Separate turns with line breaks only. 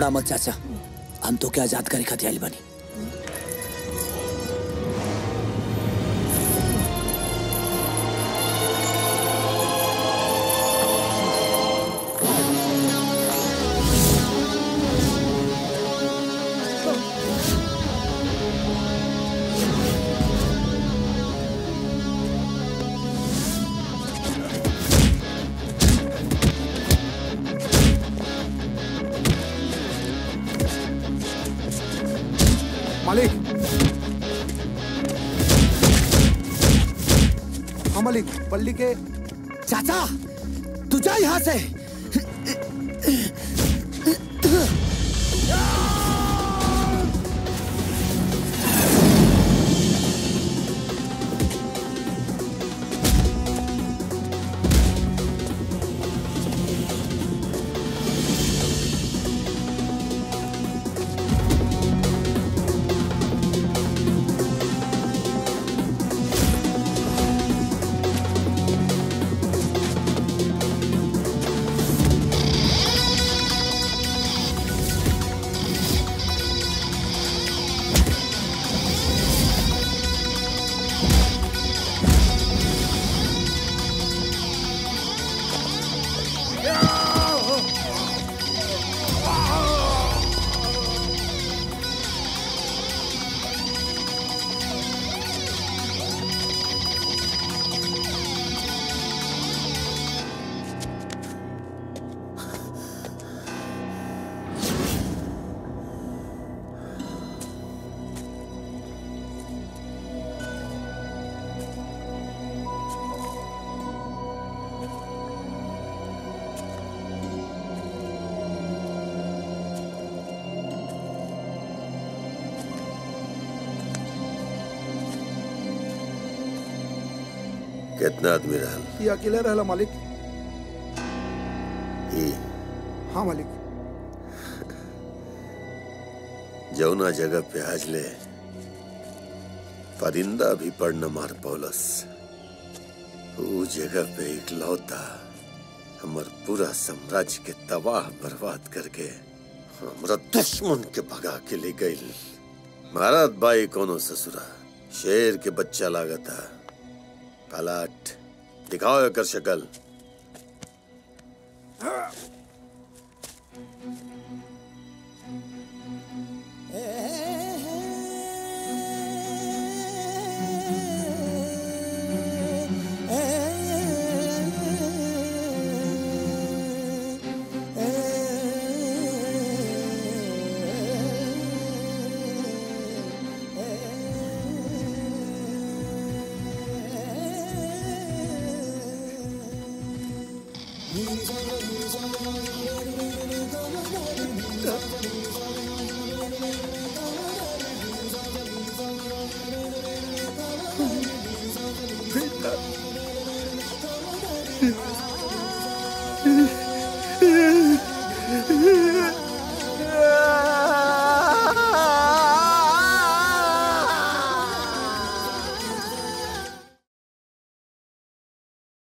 घबरा मत चाचा। हम तो क्या आज़ाद खातिर बनी बानी।
मालिक। हाँ मालिक पल्ली के
चाचा तू जा यहाँ से।
कितना आदमी रहल
ये अकेले रहला मालिक।
ई
हाँ मालिक।
जौना जगह पे आज ले परिंदा भी पड़ न मार पौलस। ऊ जगह पे इकलौता हमर पूरा साम्राज्य के तबाह बर्बाद करके हमरा दुश्मन के भगा के ले गई महाराज बाई कोनो ससुरा शेर के बच्चा लागता। पलाट दिखाओ एक शक्ल Thank you.